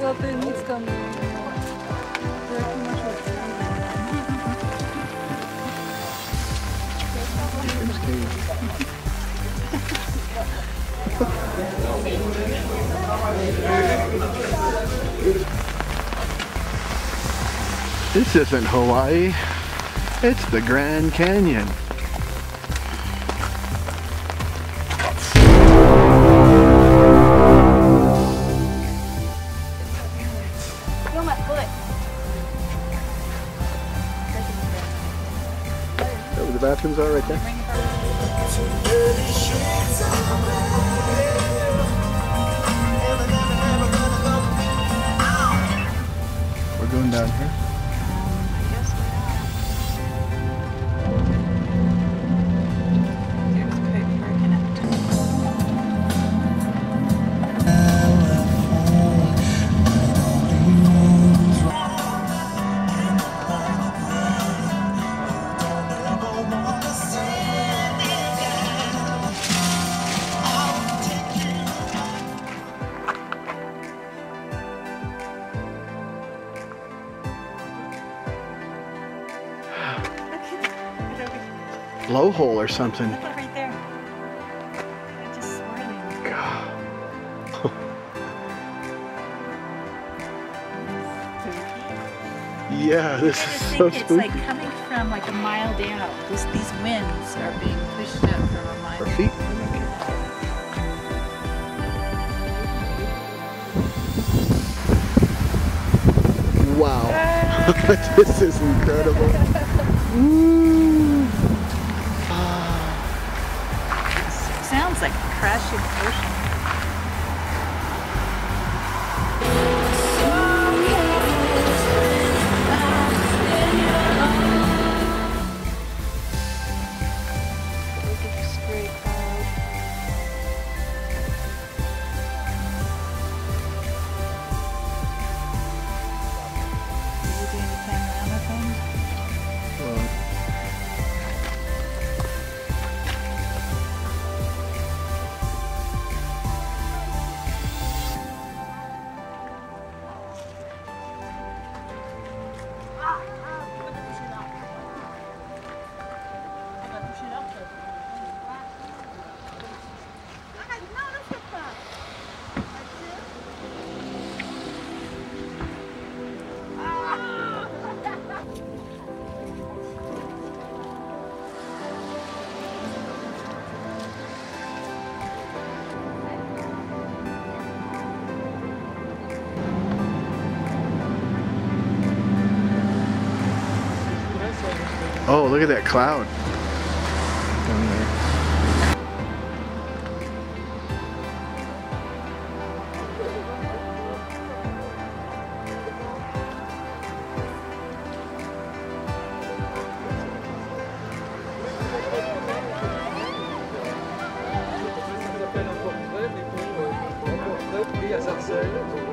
Золотые ниц там. This isn't Hawaii. It's the Grand Canyon. Feel my foot. Oh, the bathrooms are right there. We're going down here. Blowhole or something. Right there. Just. God. Yeah, this is so think it's spooky. like coming from like a mile down. This, these winds are being pushed up from a mile. Our feet. Wow. this is incredible. Ooh. a ocean. Oh, look at that cloud. Down there. This is a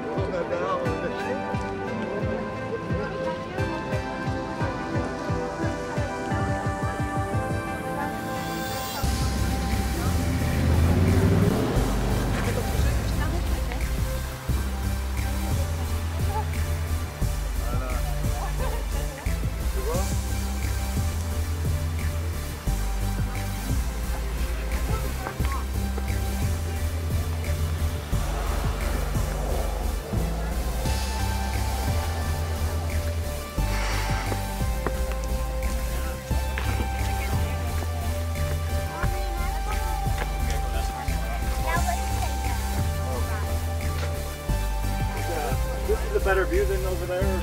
better view than over there?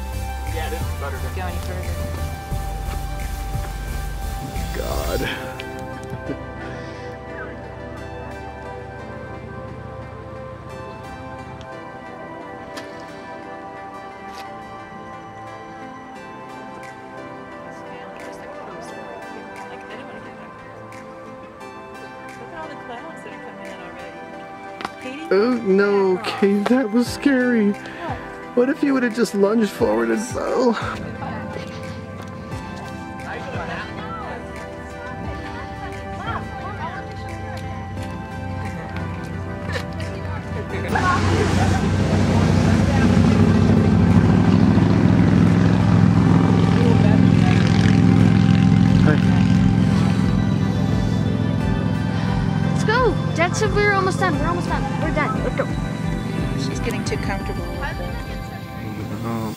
Yeah, this is better than Go any further. God. scale, just like coast world here. Like, I don't want to get that. Look at all the clouds that are coming in already. Katie? Oh no, Back off. Kate, that was scary. What if you would have just lunged forward and fell? Let's go. Dad said we were almost done. We're almost done. We're done. Let's go. She's getting too comfortable um,